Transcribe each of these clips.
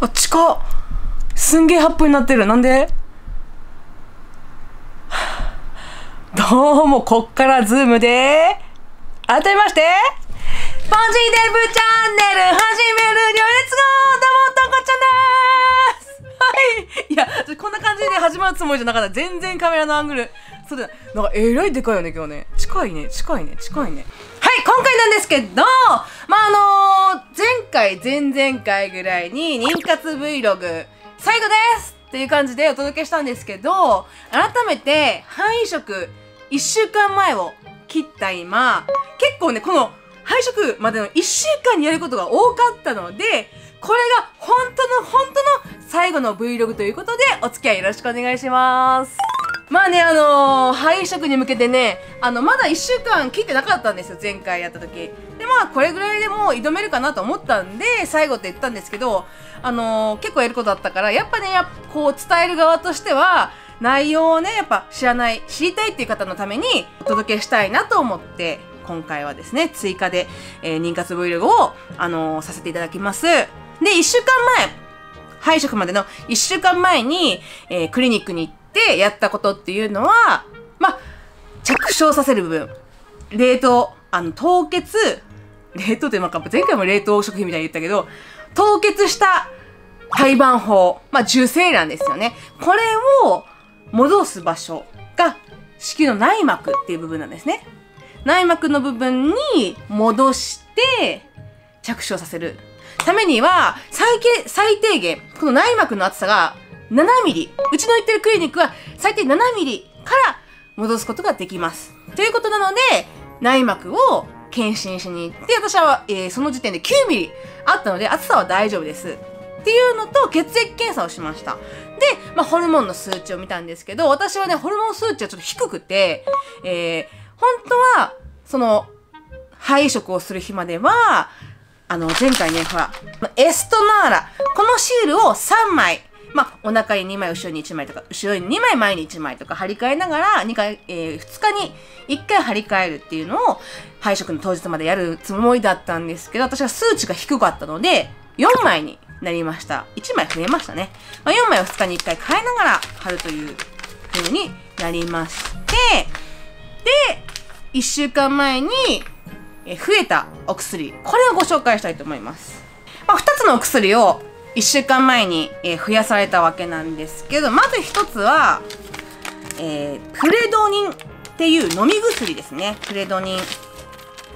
あ、近っすんげえ発砲になってる。なんで？どうも、こっからズームで、改めまして、ポジティブチャンネル始めるよレッツゴーどうも、とこちゃんですはいいや、こんな感じで始まるつもりじゃなかった。全然カメラのアングル。そうだ、なんかえらいでかいよね、今日ね。近いね、近いね、近いね。はい、今回なんですけど、回、前々回ぐらいに、妊活 Vlog、最後ですっていう感じでお届けしたんですけど、改めて、繁殖1週間前を切った今、結構ね、この配色までの1週間にやることが多かったので、これが本当の本当の最後の Vlog ということで、お付き合いよろしくお願いします。まあね、あのー、配色に向けてね、あの、まだ1週間切ってなかったんですよ、前回やった時。で、まあ、これぐらいでも挑めるかなと思ったんで、最後って言ったんですけど、あのー、結構やることだったから、やっぱね、やっぱこう、伝える側としては、内容をね、やっぱ知らない、知りたいっていう方のためにお届けしたいなと思って、今回はですね、追加で、えー、妊活 Vlog を、あのー、させていただきます。で、1週間前、配食までの1週間前に、えー、クリニックに行ってやったことっていうのは、まあ、着床させる部分。冷凍、あの、凍結、冷凍ってなんか前回も冷凍食品みたいに言ったけど、凍結した胎盤法、まあ、受精卵ですよね。これを戻す場所が子宮の内膜っていう部分なんですね。内膜の部分に戻して着床させるためには最低最低限この内膜の厚さが7ミリ。うちの言ってるクリニックは最低7ミリから戻すことができます。ということなので内膜を検診しに行って私は、えー、その時点で9ミリあったので厚さは大丈夫です。っていうのと血液検査をしました。で、まあ、ホルモンの数値を見たんですけど私はねホルモン数値はちょっと低くて、えー、本当はその配食をする日まではあの、前回ね、ほら、エストナーラ。このシールを3枚、まあ、お腹に2枚、後ろに1枚とか、後ろに2枚、前に1枚とか貼り替えながら、2回、えー、2日に1回貼り替えるっていうのを、配食の当日までやるつもりだったんですけど、私は数値が低かったので、4枚になりました。1枚増えましたね。まあ、4枚を2日に1回変えながら貼るという風になりまして、で、1週間前に増えたお薬、これをご紹介したいと思います。まあ、2つのお薬を1週間前に増やされたわけなんですけど、まず1つは、えー、プレドニンっていう飲み薬ですね。プレドニン。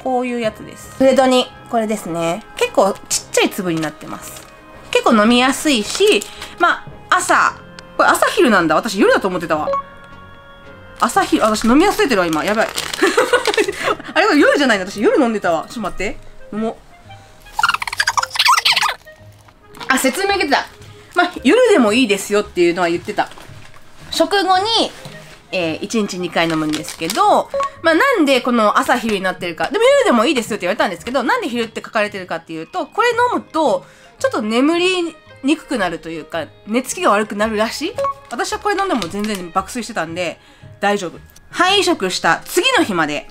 こういうやつです。プレドニン。これですね。結構ちっちゃい粒になってます。結構飲みやすいし、まあ、朝。これ朝昼なんだ。私夜だと思ってたわ。朝昼、私飲み忘れてるわ、今。やばい。あれは夜じゃないの？私夜飲んでたわ。ちょっと待って。飲もあ、説明受けてた。まあ、夜でもいいですよっていうのは言ってた。食後に、えー、1日2回飲むんですけど、まあ、なんでこの朝昼になってるか。でも夜でもいいですよって言われたんですけど、なんで昼って書かれてるかっていうと、これ飲むと、ちょっと眠りにくくなるというか、寝つきが悪くなるらしい私はこれ飲んでも全然爆睡してたんで、大丈夫。肺食した次の日まで、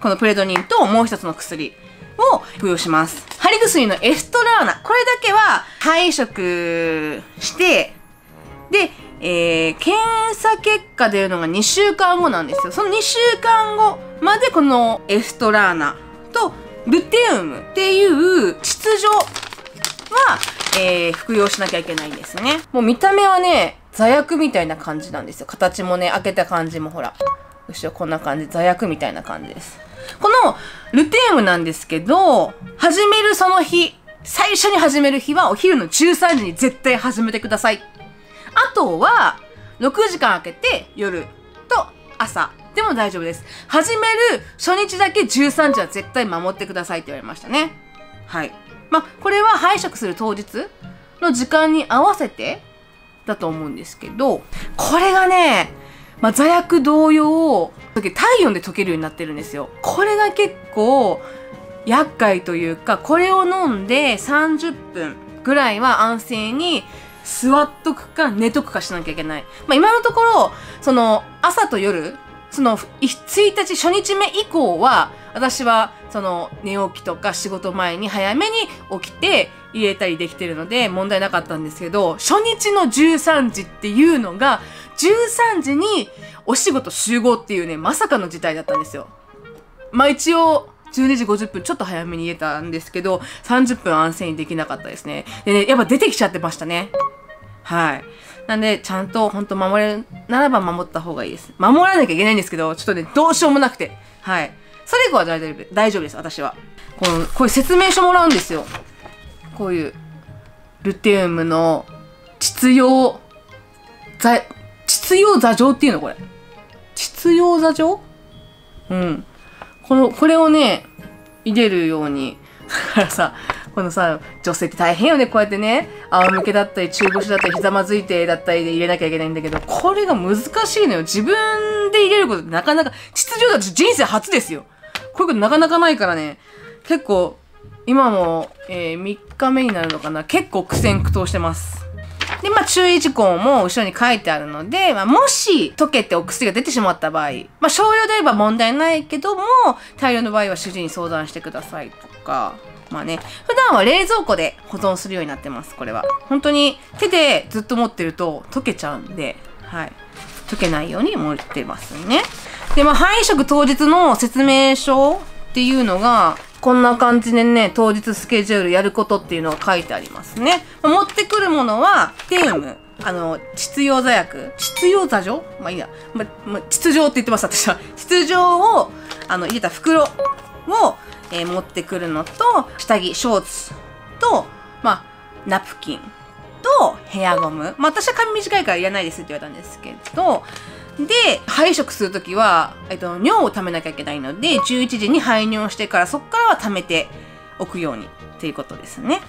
このプレドニンともう一つの薬を服用します。貼り薬のエストラーナ。これだけは肺食して、で、えー、検査結果出るのが2週間後なんですよ。その2週間後までこのエストラーナとルテウムっていう秩序は、えー、服用しなきゃいけないんですね。もう見た目はね、座薬みたいな感じなんですよ。形もね、開けた感じもほら。後ろこんな感じ。座薬みたいな感じです。このルテウムなんですけど、始めるその日、最初に始める日はお昼の13時に絶対始めてください。あとは、6時間空けて夜と朝でも大丈夫です。始める初日だけ13時は絶対守ってくださいって言われましたね。はい。ま、これは拝借する当日の時間に合わせてだと思うんですけど、これがね、まあ、座薬同様、体温で溶けるようになってるんですよ。これが結構厄介というか、これを飲んで30分ぐらいは安静に座っとくか寝とくかしなきゃいけない。まあ、今のところ、その朝と夜、その1日初日目以降は、私はその寝起きとか仕事前に早めに起きて入れたりできてるので問題なかったんですけど、初日の13時っていうのが、13時にお仕事集合っていうね、まさかの事態だったんですよ。まあ一応、12時50分ちょっと早めに入れたんですけど、30分安静にできなかったですね。でね、やっぱ出てきちゃってましたね。はい。なんで、ちゃんと本当守れるならば守った方がいいです。守らなきゃいけないんですけど、ちょっとね、どうしようもなくて。はい。それ以降は大丈夫、大丈夫です、私は。この、こういう説明書もらうんですよ。こういう、ルテウムの、秩用、座、秩用座上っていうのこれ。秩用座上？うん。この、これをね、入れるように。だからさ、このさ、女性って大変よね。こうやってね、仰向けだったり、中腰だったり、ひざまずいてだったりで入れなきゃいけないんだけど、これが難しいのよ。自分で入れることってなかなか、秩序だと人生初ですよ。こういうことなかなかないからね、結構、今も、えー、3日目になるのかな。結構苦戦苦闘してます。で、まあ、注意事項も後ろに書いてあるので、まあ、もし溶けてお薬が出てしまった場合、まあ、少量であれば問題ないけども、大量の場合は主治医に相談してくださいとか、まあね、普段は冷蔵庫で保存するようになってます、これは。本当に手でずっと持ってると溶けちゃうんで、はい。溶けないように持ってますね。で、まあ、配食当日の説明書っていうのが、こんな感じでね、当日スケジュールやることっていうのが書いてありますね。持ってくるものは、テーム、あの、秩用座薬秩用座状まあいいや。ま、ま、秩序って言ってます、私は。秩序を、あの、入れた袋を、えー、持ってくるのと、下着、ショーツと、まあ、ナプキンとヘアゴム。まあ、私は髪短いからいらないですって言われたんですけど、で、排食するときは、えっと、尿を溜めなきゃいけないので、11時に排尿してから、そこからは溜めておくようにっていうことですね。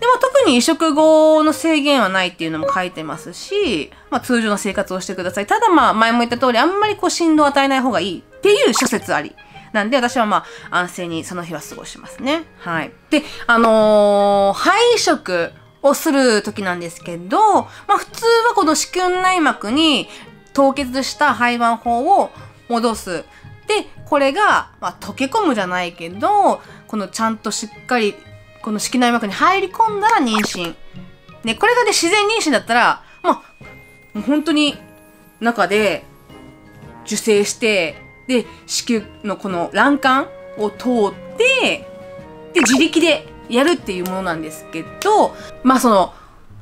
でも特に移植後の制限はないっていうのも書いてますし、まあ通常の生活をしてください。ただまあ前も言った通りあんまりこう振動を与えない方がいいっていう諸説あり。なんで私はまあ安静にその日は過ごしますね。はい。で、あのー、肺食をする時なんですけど、まあ普通はこの子宮内膜に凍結した肺盤法を戻す。で、これが、まあ、溶け込むじゃないけど、このちゃんとしっかり、この子宮内膜に入り込んだら妊娠。ね、これがね、自然妊娠だったら、まあ、もう本当に中で受精して、で、子宮のこの卵管を通って、で、自力でやるっていうものなんですけど、まあその、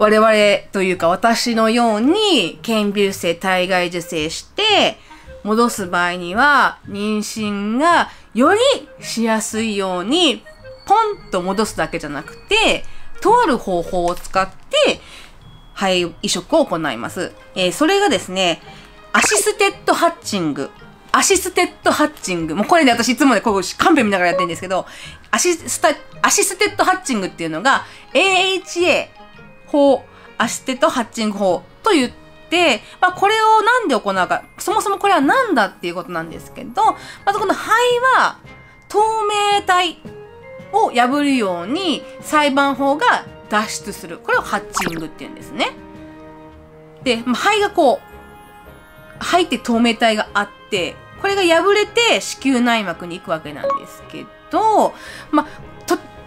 我々というか私のように顕微性体外受精して戻す場合には妊娠がよりしやすいようにポンと戻すだけじゃなくてとある方法を使って肺移植を行います。えー、それがですね、アシステッドハッチング。アシステッドハッチング。もうこれね、私いつもね、こう、カンペ見ながらやってるんですけど、アシスタ、アシステッドハッチングっていうのが、AHA 法、アシテとハッチング法と言って、まあ、これをなんで行うか、そもそもこれは何だっていうことなんですけど、まずこの肺は透明体を破るように裁判法が脱出する。これをハッチングって言うんですね。で、まあ、肺がこう、肺って透明体があって、これが破れて子宮内膜に行くわけなんですけど、まあ、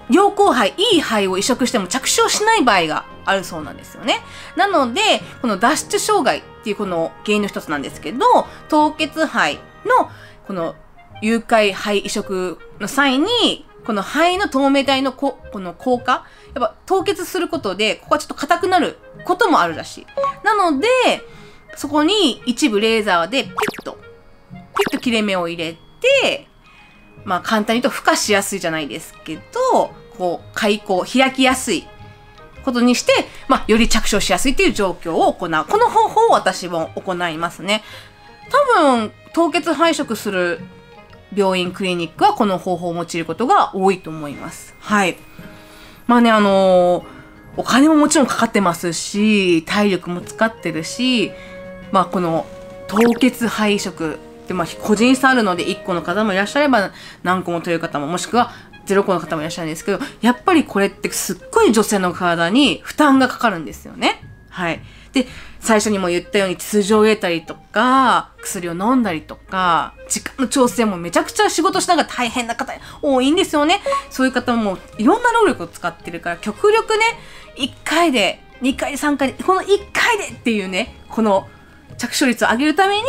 良好肺、いい肺を移植しても着床しない場合があるそうなんですよね。なので、この脱出障害っていうこの原因の一つなんですけど、凍結肺のこの誘拐肺移植の際に、この肺の透明体のここの効果、やっぱ凍結することで、ここはちょっと硬くなることもあるらしい。なので、そこに一部レーザーでピッと、ピッと切れ目を入れて、まあ簡単に言うと孵化しやすいじゃないですけど、こう、開口、開きやすいことにして、まあ、より着床しやすいという状況を行う。この方法を私も行いますね。多分、凍結配色する病院、クリニックはこの方法を用いることが多いと思います。はい。まあね、あのー、お金ももちろんかかってますし、体力も使ってるし、まあこの凍結配色で、まあ個人差あるので1個の方もいらっしゃれば何個もという方も、もしくはゼロ個の方もいらっしゃるんですけど、やっぱりこれってすっごい女性の体に負担がかかるんですよね。はい。で、最初にも言ったように通常を得たりとか、薬を飲んだりとか、時間の調整もめちゃくちゃ仕事しながら大変な方多いんですよね。そういう方もいろんな労力を使ってるから、極力ね、1回で、2回、3回で、この1回でっていうね、この着床率を上げるために、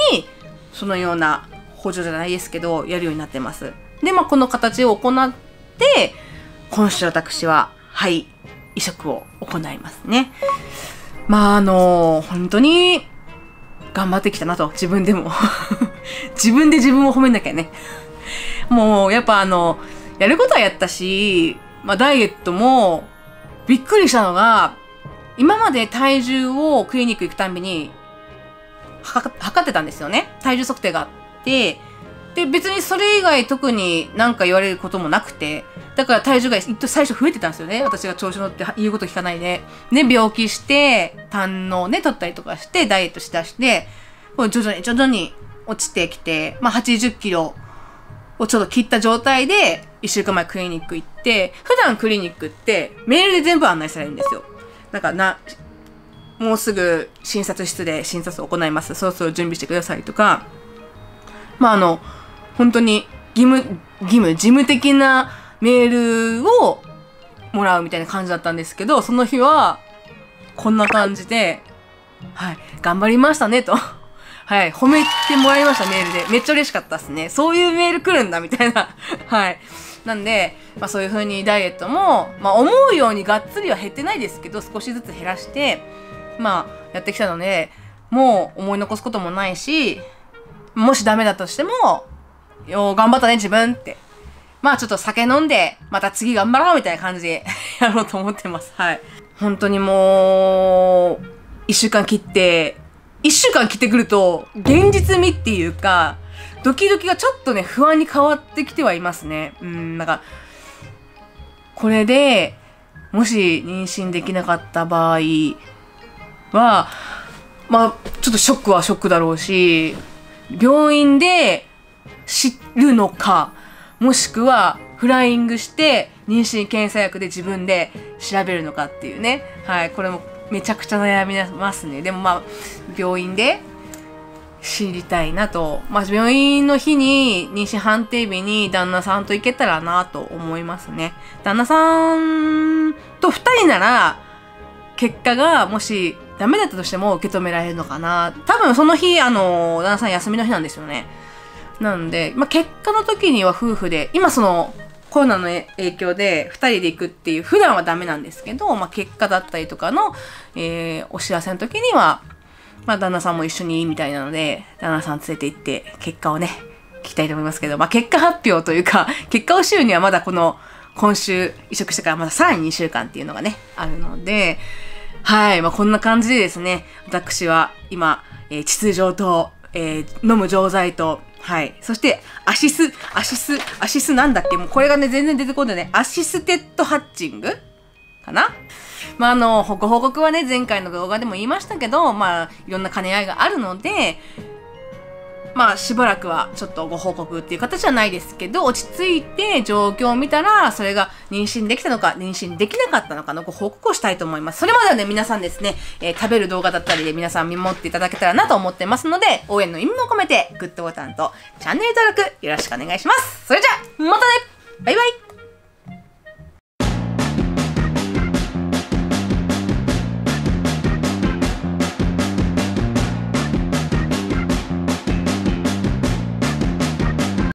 そのような補助じゃないですけど、やるようになってます。で、まあ、この形を行っ、今週私は、はい、移植を行いますね。まあ、あの本当に、頑張ってきたなと、自分でも。自分で自分を褒めなきゃね。もう、やっぱあの、やることはやったし、まあ、ダイエットも、びっくりしたのが、今まで体重をクリニック行くたんびに、測ってたんですよね。体重測定があって、で、別にそれ以外特に何か言われることもなくて、だから体重が最初増えてたんですよね。私が調子乗って言うこと聞かないで。で、病気して、胆のね、取ったりとかして、ダイエットしだして、徐々に徐々に落ちてきて、まあ80キロをちょっと切った状態で、1週間前クリニック行って、普段クリニックってメールで全部案内されるんですよ。なんかな、もうすぐ診察室で診察を行います。そろそろ準備してくださいとか、まああの、本当に義務、義務、事務的なメールをもらうみたいな感じだったんですけど、その日は、こんな感じで、はい、頑張りましたね、と。はい、褒めてもらいました、メールで。めっちゃ嬉しかったっすね。そういうメール来るんだ、みたいな。はい。なんで、まあそういう風にダイエットも、まあ思うようにがっつりは減ってないですけど、少しずつ減らして、まあやってきたので、もう思い残すこともないし、もしダメだとしても、よ頑張ったね、自分って。まあちょっと酒飲んで、また次頑張ろうみたいな感じで やろうと思ってます。はい。本当にもう、一週間切って、一週間切ってくると、現実味っていうか、ドキドキがちょっとね、不安に変わってきてはいますね。うん、なんか、これで、もし妊娠できなかった場合は、まあ、ちょっとショックはショックだろうし、病院で知るのか、もしくはフライングして妊娠検査薬で自分で調べるのかっていうね。はい。これもめちゃくちゃ悩みますね。でもまあ、病院で知りたいなと。まあ、病院の日に、妊娠判定日に旦那さんと行けたらなと思いますね。旦那さんと二人なら、結果がもしダメだったとしても受け止められるのかな。多分その日、あの、旦那さん休みの日なんですよね。なんで、まあ、結果の時には夫婦で、今そのコロナの影響で2人で行くっていう、普段はダメなんですけど、まあ、結果だったりとかの、えー、お知らせの時には、まあ、旦那さんも一緒にいいみたいなので、旦那さん連れて行って、結果をね、聞きたいと思いますけど、まあ、結果発表というか、結果を知るにはまだこの、今週移植してからまださらに2週間っていうのがね、あるので、はい、まあ、こんな感じでですね、私は今、えー、秩序と、えー、飲む錠剤と、はい。そして、アシス、アシス、アシスなんだっけ？もうこれがね、全然出てこないね。アシステッドハッチング？かな？まあ、あの、ご報告はね、前回の動画でも言いましたけど、まあ、いろんな兼ね合いがあるので、まあしばらくはちょっとご報告っていう形はないですけど、落ち着いて状況を見たら、それが妊娠できたのか、妊娠できなかったのかのご報告をしたいと思います。それまではね、皆さんですね、えー、食べる動画だったりで皆さん見守っていただけたらなと思ってますので、応援の意味も込めて、グッドボタンとチャンネル登録よろしくお願いします。それじゃあ、またねバイバイ